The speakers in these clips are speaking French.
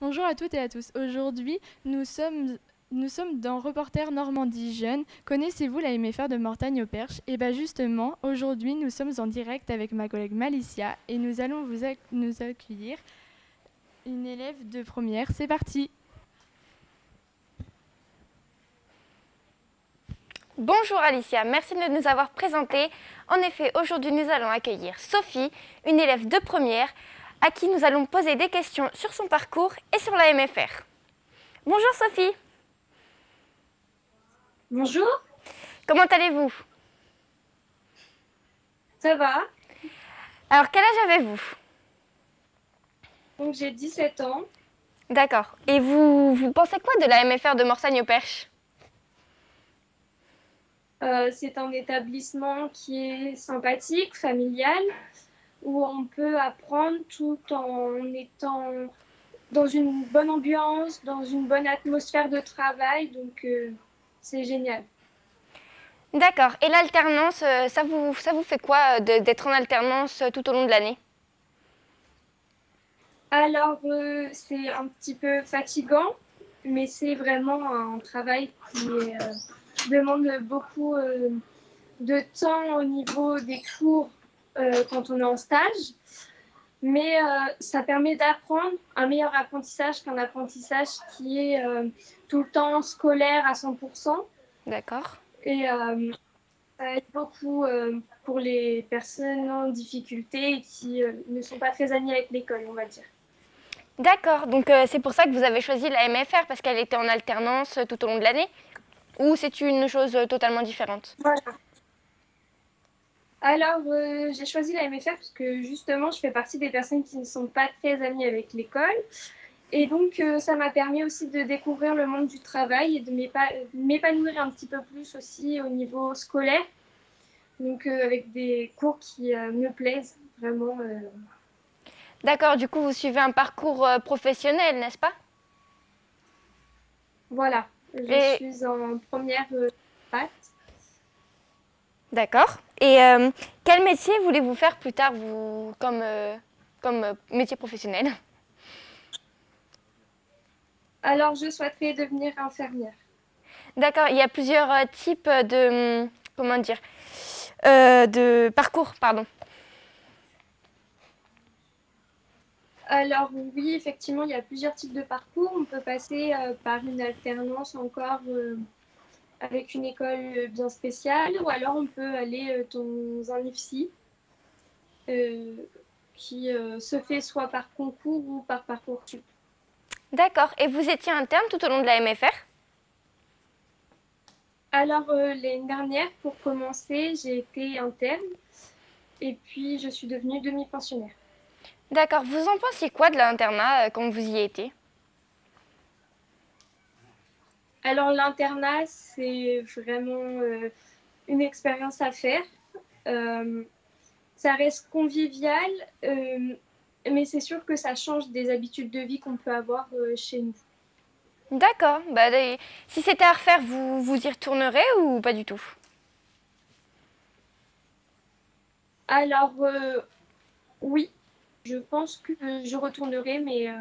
Bonjour à toutes et à tous. Aujourd'hui, nous sommes, dans Reporter Normandie Jeune. Connaissez-vous la MFR de Mortagne au Perche? Et bien justement, aujourd'hui, nous sommes en direct avec ma collègue Malicia et nous allons vous nous accueillir une élève de première. C'est parti Bonjour Alicia, merci de nous avoir présenté. En effet, aujourd'hui nous allons accueillir Sophie, une élève de première, à qui nous allons poser des questions sur son parcours et sur la MFR. Bonjour Sophie. Bonjour. Comment allez-vous? Ça va. Alors quel âge avez-vous? Donc j'ai 17 ans. D'accord. Et vous, vous pensez quoi de la MFR de Morsagne-au-Perche? Euh, c'est un établissement qui est sympathique, familial, où on peut apprendre tout en étant dans une bonne ambiance, dans une bonne atmosphère de travail. Donc, euh, c'est génial. D'accord. Et l'alternance, euh, ça vous, ça vous fait quoi d'être en alternance tout au long de l'année? Alors, c'est un petit peu fatigant, mais c'est vraiment un travail qui demande beaucoup euh, de temps au niveau des cours euh, quand on est en stage. Mais euh, ça permet d'apprendre un meilleur apprentissage qu'un apprentissage qui est tout le temps scolaire à 100%. D'accord. Et ça aide beaucoup pour les personnes en difficulté qui ne sont pas très amies avec l'école, on va dire. D'accord, donc c'est pour ça que vous avez choisi la MFR parce qu'elle était en alternance tout au long de l'année? Ou c'est une chose euh, totalement différente? Voilà. Alors, euh, j'ai choisi la MFR parce que justement, je fais partie des personnes qui ne sont pas très amies avec l'école. Et donc, euh, ça m'a permis aussi de découvrir le monde du travail et de m'épanouir un petit peu plus aussi au niveau scolaire. Donc, avec des cours qui me plaisent vraiment. D'accord, du coup, vous suivez un parcours professionnel, n'est-ce pas? Voilà. Je suis en première euh, patte. D'accord. Et euh, quel métier voulez-vous faire plus tard, vous, comme, euh, comme métier professionnel? Alors, je souhaiterais devenir infirmière. D'accord. Il y a plusieurs types de, comment dire, de parcours, pardon. Alors oui, effectivement, il y a plusieurs types de parcours. On peut passer euh, par une alternance encore euh, avec une école bien spéciale, ou alors on peut aller euh, dans un IFSI qui se fait soit par concours ou par parcours D'accord. Et vous étiez interne tout au long de la MFR Alors l'année dernière, pour commencer, j'ai été interne et puis je suis devenue demi-pensionnaire. D'accord. Vous en pensez quoi de l'internat euh, quand vous y étiez? Alors l'internat, c'est vraiment euh, une expérience à faire. Euh, ça reste convivial, mais c'est sûr que ça change des habitudes de vie qu'on peut avoir chez nous. D'accord. Bah, si c'était à refaire, vous, vous y retournerez ou pas du tout? Alors, oui, je pense que je retournerai, mais euh,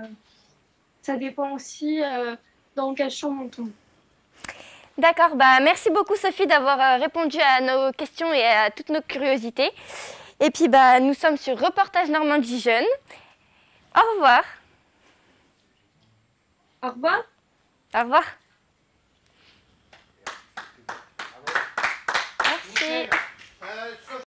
ça dépend aussi euh, dans quelle chambre on tombe. D'accord, bah merci beaucoup Sophie d'avoir euh, répondu à nos questions et à toutes nos curiosités. Et puis bah nous sommes sur Reportage Normandie Jeune. Au revoir. Au revoir. Au revoir. Merci.